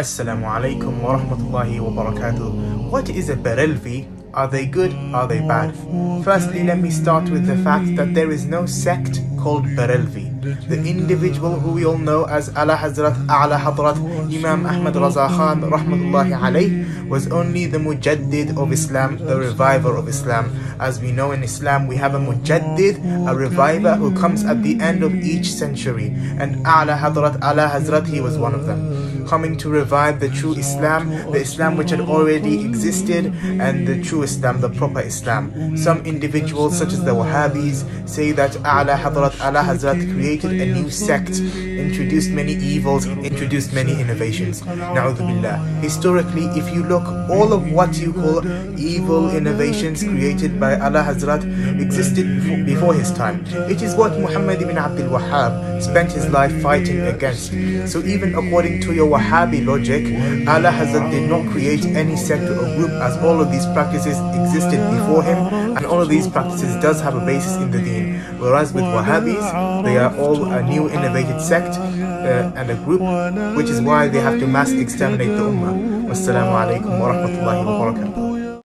Assalamu alaikum wa rahmatullahi wa barakatuh. What is a Barelvi? Are they good? Are they bad? Firstly, let me start with the fact that there is no sect called Barelvi. The individual who we all know as Ala Hazrat A'la Hadrat Imam Ahmad Raza Khan rahmatullahi alayh was only the mujaddid of Islam, the reviver of Islam. As we know in Islam, we have a mujaddid, a reviver who comes at the end of each century. And A'la Hadrat Ala Hazrat, he was one of them. Coming to revive the true Islam, the Islam which had already existed, and the true Islam, the proper Islam. Some individuals, such as the Wahhabis, say that A'la Hadrat Ala Hazrat created a new sect, introduced many evils, introduced many innovations. Billah. Historically, if you look, all of what you call evil innovations created by Ala Hazrat existed before his time. It is what Muhammad ibn Abdul Wahhab spent his life fighting against. So even according to your Wahhabi logic, Ala Hazrat did not create any sect or group as all of these practices existed before him and all of these practices does have a basis in the deen. Whereas with Wahhabis, they are all a new innovated sect uh, and a group, which is why they have to mass exterminate the Ummah. Wassalamu alaikum wa rahmatullahi wa barakatuh.